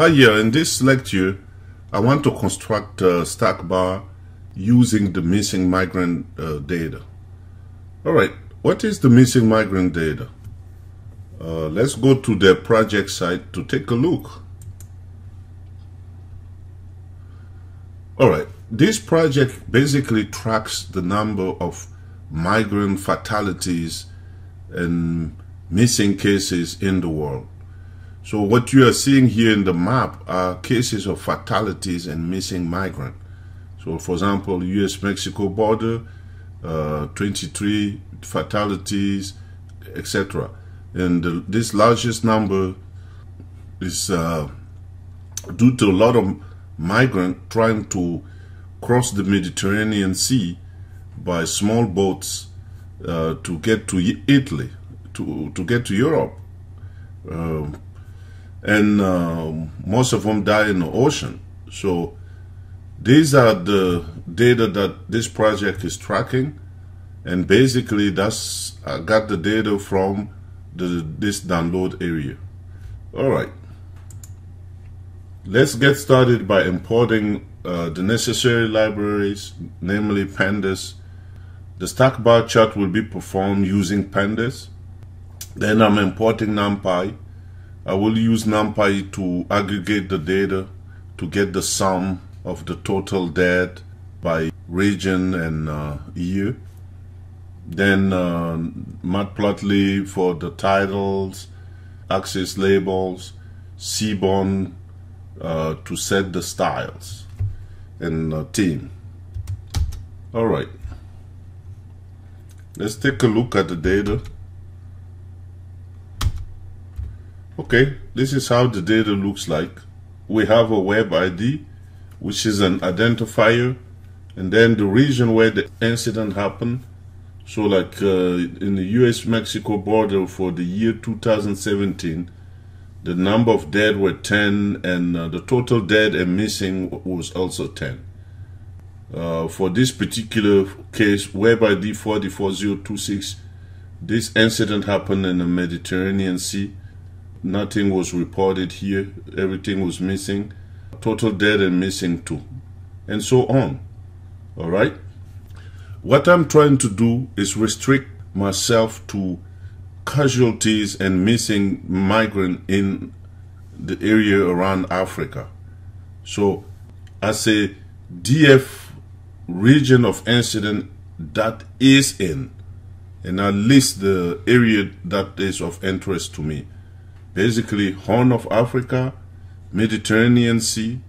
Hi here, in this lecture, I want to construct a stack bar using the missing migrant uh, data. Alright, what is the missing migrant data? Uh, let's go to the project site to take a look. Alright, this project basically tracks the number of migrant fatalities and missing cases in the world. So what you are seeing here in the map are cases of fatalities and missing migrant. So for example, US-Mexico border, uh, 23 fatalities, etc. And the, this largest number is uh, due to a lot of migrant trying to cross the Mediterranean Sea by small boats uh, to get to Italy, to, to get to Europe. Um, and uh, most of them die in the ocean. So these are the data that this project is tracking, and basically that's I got the data from the this download area. All right, let's get started by importing uh, the necessary libraries, namely pandas. The stack bar chart will be performed using pandas. Then I'm importing NumPy I will use NumPy to aggregate the data to get the sum of the total debt by region and uh, year. Then uh, Matplotlib for the titles, axis labels, Seaborn uh, to set the styles and uh, theme. All right. Let's take a look at the data. Okay, this is how the data looks like. We have a web ID, which is an identifier, and then the region where the incident happened. So like uh, in the US-Mexico border for the year 2017, the number of dead were 10 and uh, the total dead and missing was also 10. Uh, for this particular case, web ID 44026, this incident happened in the Mediterranean Sea Nothing was reported here. Everything was missing. Total dead and missing too. And so on. All right. What I'm trying to do is restrict myself to casualties and missing migrant in the area around Africa. So I say DF region of incident that is in and I list the area that is of interest to me basically Horn of Africa, Mediterranean Sea,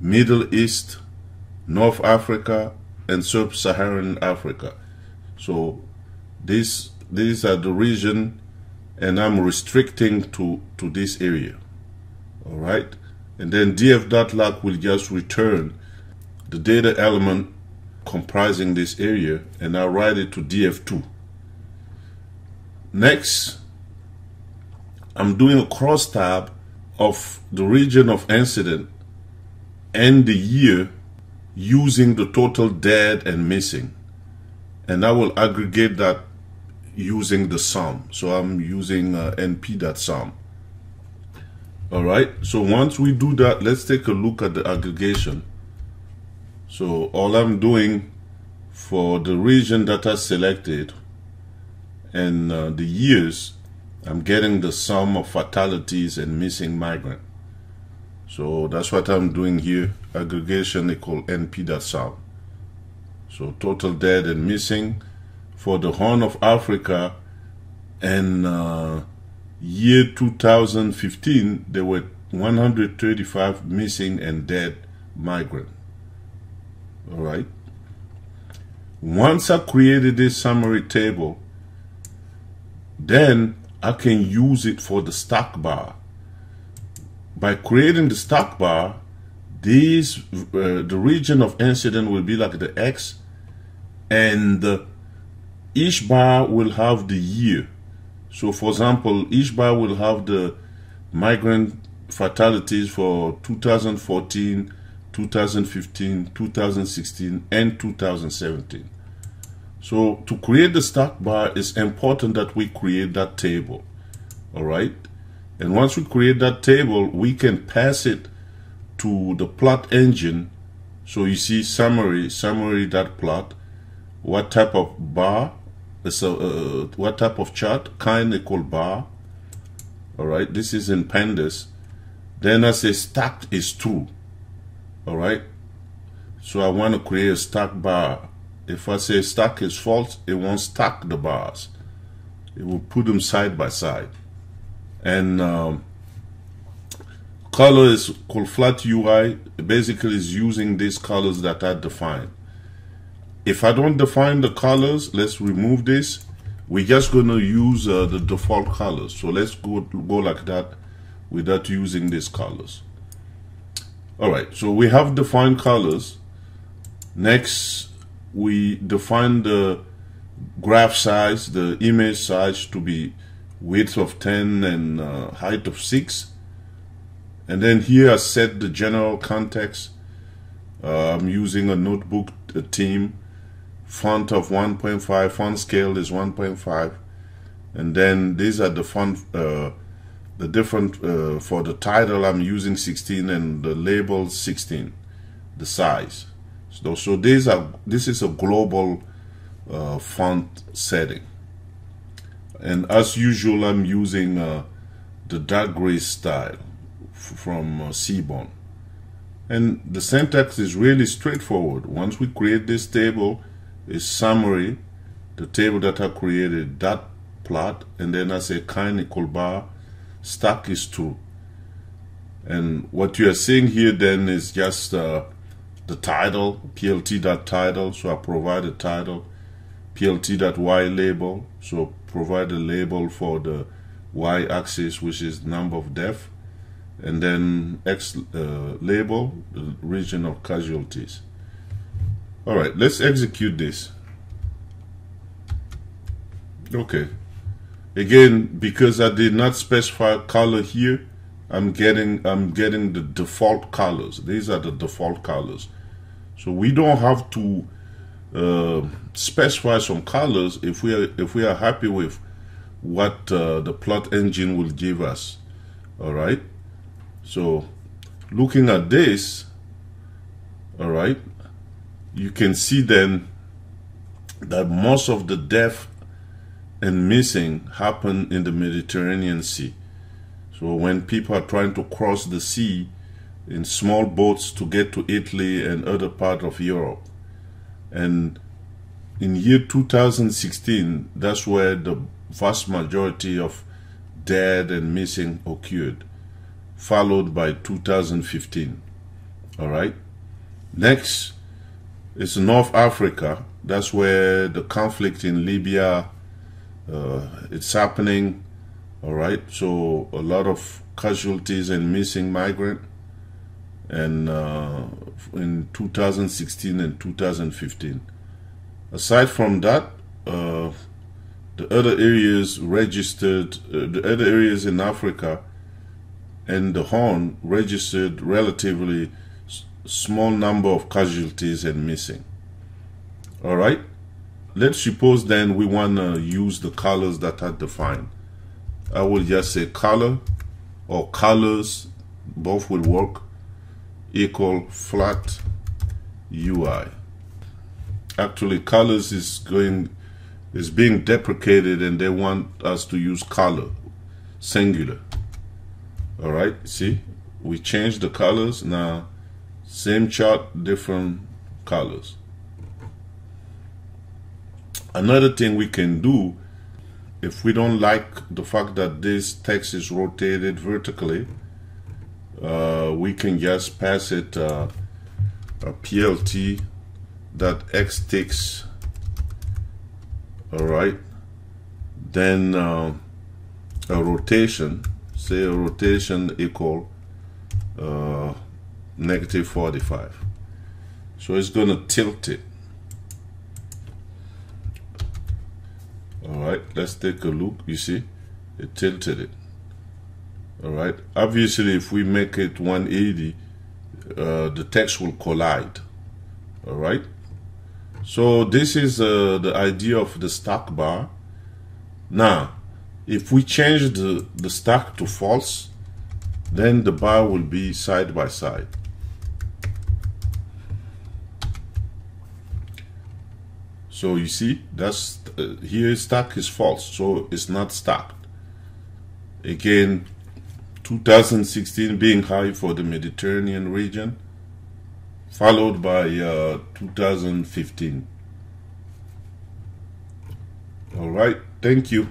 Middle East, North Africa, and Sub-Saharan Africa. So this these are the region and I'm restricting to, to this area. All right. And then df.loc will just return the data element comprising this area and I'll write it to df2. Next, I'm doing a cross tab of the region of incident and the year using the total dead and missing. And I will aggregate that using the sum. So I'm using uh, np.sum. All right. So once we do that, let's take a look at the aggregation. So all I'm doing for the region that I selected and uh, the years I'm getting the sum of fatalities and missing migrant. So that's what I'm doing here. Aggregation equal np.sum. So total dead and missing for the Horn of Africa and uh, year 2015 there were 135 missing and dead migrant. All right. Once I created this summary table, then I can use it for the stack bar. By creating the stack bar, these uh, the region of incident will be like the X and each bar will have the year. So for example, each bar will have the migrant fatalities for 2014, 2015, 2016, and 2017. So to create the stack bar, it's important that we create that table. All right. And once we create that table, we can pass it to the plot engine. So you see summary, summary that plot, what type of bar, so uh, what type of chart, kind equal bar. All right, this is in pandas. Then I say stacked is true. All right. So I want to create a stack bar. If I say stack is false, it won't stack the bars. It will put them side by side. And um, color is called flat UI. Basically, is using these colors that I define. If I don't define the colors, let's remove this. We're just going to use uh, the default colors. So let's go, go like that without using these colors. All right, so we have defined colors. Next, we define the graph size, the image size to be width of 10 and uh, height of 6. And then here I set the general context. Uh, I'm using a notebook a theme. Font of 1.5, font scale is 1.5. And then these are the font, uh, the different, uh, for the title I'm using 16 and the label 16, the size. So, so these are, this is a global uh, font setting. And as usual, I'm using uh, the dark gray style from uh, Seaborn. And the syntax is really straightforward. Once we create this table, is summary, the table that I created, dot plot, and then I say kind equal bar, stack is true. And what you are seeing here then is just uh, the title, plt.title, so I provide a title, plt.y label, so provide a label for the y-axis, which is number of death, and then x uh, label, the region of casualties. All right, let's execute this. Okay. Again, because I did not specify color here, I'm getting I'm getting the default colors. These are the default colors. So we don't have to uh, specify some colors if we are if we are happy with what uh, the plot engine will give us. All right. So looking at this, all right, you can see then that most of the death and missing happen in the Mediterranean Sea. So when people are trying to cross the sea in small boats to get to Italy and other part of Europe, and in year 2016, that's where the vast majority of dead and missing occurred, followed by 2015. All right. Next is North Africa. That's where the conflict in Libya uh, it's happening. All right. So a lot of casualties and missing migrant and uh, in 2016 and 2015. Aside from that, uh, the other areas registered, uh, the other areas in Africa and the Horn registered relatively small number of casualties and missing. All right. Let's suppose then we want to use the colors that are defined. I will just say color or colors, both will work equal flat UI. Actually, colors is going is being deprecated and they want us to use color singular. All right, see, we changed the colors now. Same chart, different colors. Another thing we can do if we don't like the fact that this text is rotated vertically, uh, we can just pass it uh, a plt that x ticks all right. Then uh, a rotation say a rotation equal uh, negative 45 so it's going to tilt it. All right let's take a look you see? It tilted it all right obviously if we make it 180 uh, the text will collide all right so this is uh, the idea of the stack bar now If we change the, the stack to false, then the bar will be side by side. So you see, that's uh, here stack is false, so it's not stacked. Again, 2016 being high for the Mediterranean region, followed by uh, 2015. All right, thank you.